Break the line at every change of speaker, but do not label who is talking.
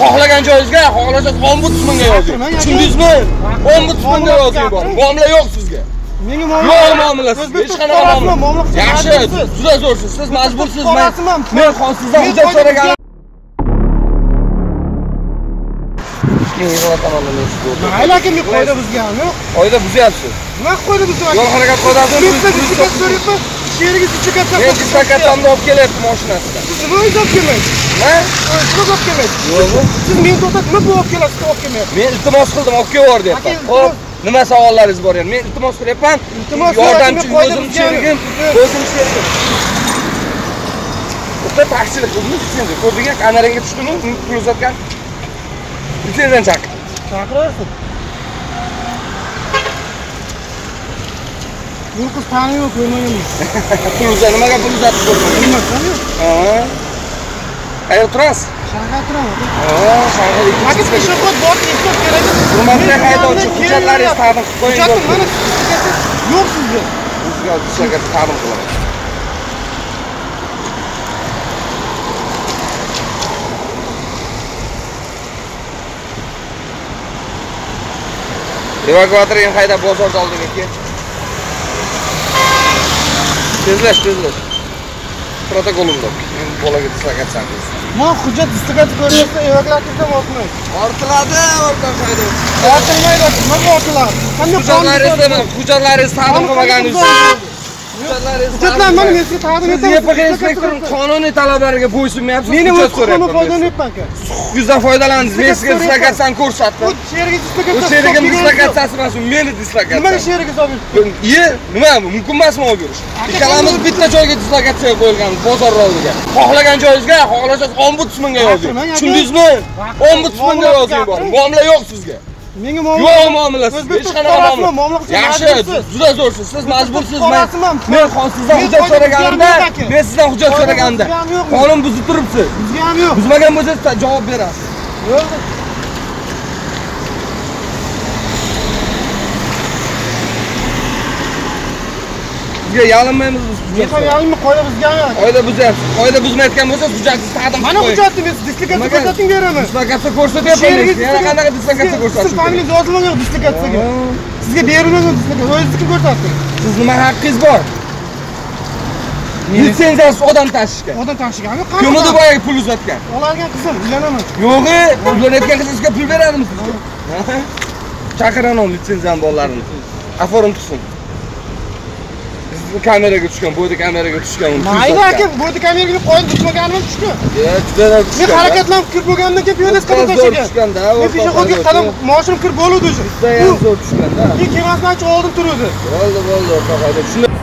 xohlagan joyingizga xohlasangiz ombudsmanga yozing. Tushundingizmi ombudsmanga yozing bor. muomala yo'q sizga.
Menga
yo'q muomala sizga hech qanaqa muomala
muomala
yaxshi juda zo'rsiz siz majbursiz. Men sizdan hujjat so'raganim
buzgan-
yig'lataman men sizni
mayli aka men qoida buzganim yo'q
qoida buzyapsiz
nima qoida buzgan
yo'l harakat qoidasini
men
dislokatlamni olib kelyapti mashinasida
nima o'zingiz olib kelmaysiz
nima
siz olib kelmaysiz
yo'q
siz meni to'xtatib nima bu olib kelasiz siz olib kelmayapsiz
men iltimos qildim olib kelibor deyapman
Aka,
ho'p nima savollaringiz bor endi? Men iltimos qilyapman
Iltimos
yordamchi o'zim sherigim o'zim sherigim bitta taksilik qildimi litsenziya ko'rdingmi kamerangga tushdimi? Pul uzatgan litsenziyani chaqir
chaqiraversin bu qiz taniyman ko'rmaganman
pul uzat nimaga pul uzatib ko'rmading
bilmasam. Yo'q
Ha, shaharda
aka peshobod bor ehtiyot kerak
hurmatli haydovchi hujjatlaringizni taqdim qilib qo'ying
hujjatim mana yo'q sizda
o'ziga sizlarga taqdim qilaman evakuatoring haydab bozorni oldiga kel tezlash tezlash protokolimda men bolaga dislokasiya qilsin
man hujjat diskret ko'rsatsa evakuatordan olmaysiz
ortiladi o'rtoq haydovchi
ortilmaydi nima ortiladi qanday
hujjatlaringizni hujjatlaringizni taqdim qilmaganingiz uchun
hujjatlar mana men sizga taqdim
siz
etaman
YPX inspektori qonuniy talablariga bo'ysunmayapsiz
meni o'z huquqimdan foydalanyapman aka
huquqingizdan foydalandingiz. Men sizga dislokasiyani
bu
ko'rsatdim
diskret
sherigim dislokasiyasi emas u meni
nimaga
dislokatsiyam
sherigingiz olib yuribsiz?
iye nima mumkin emasmi olib yurish? Ikkalamiz bitta joyga dislokatsiya qo'yilganmiz bozor oldiga xohlagan joyingizga xohlasangiz ombudsmanga yozing tushundingizmi? Ombudsmanga yozing bor
qilyapti.
muomala yo'q sizga
menga
yo'q muomala sizga hech
O'zbekiston
qanaqa muomala yaxshi juda zo'rsiz siz. Majbursiz. Men sizdan hujjat so'raganimda
yo'q
men sizdan hujjat
yo'q.
qonun buzib turibsiz.
Bizga ham yo'q.
Buzmagan bo'lsangiz javob berasiz.
Yo'q
sizga yalinmaymiz biz
men ham yalinma qoida buzganim yo'q
qoida buzyapsiz. Qoida buzmayotgan bo'lsangiz hujjatingizni taqdim
mana hujjatni men dislokasiya
Nimaga?
ko'rsating beraman
dislokatsiya ko'rsatyapman yana qanaqa dislokatsiya ko'rsatish
siz familiyangiz yozilmagan dislokatsiyaga. Sizga berilmagan dislokatsiya o'zingizniki ko'rsatdim
siz nima haqqingiz bor? Litsenziyasiz odam tashishga.
Odam tashiganmi
kim edi boyagi pul uzatgan.
Oladigan qizim uylanaman
yo'g'i uylanayotgan qizingizga pul beradimi sizga chaqiraman litsenziyani bolalarini. Oform tutsin sizni kameraga tushgan bu yerda kameraga tushgan
mayli aka bu yerda kameraga qo'yib tushmaganimni tushgan
juda
men harakatlanib kirib bo'lgandan keyin piyoda qadam
tushganda
men
haydovchi.
qadam moshinim kirib bo'luvdi o'sha
Juda ham zo'r tushganda
men kelmasdan oldin turuvdi.
Bo'ldi bo'ldi o'rtoq haydovchi shunda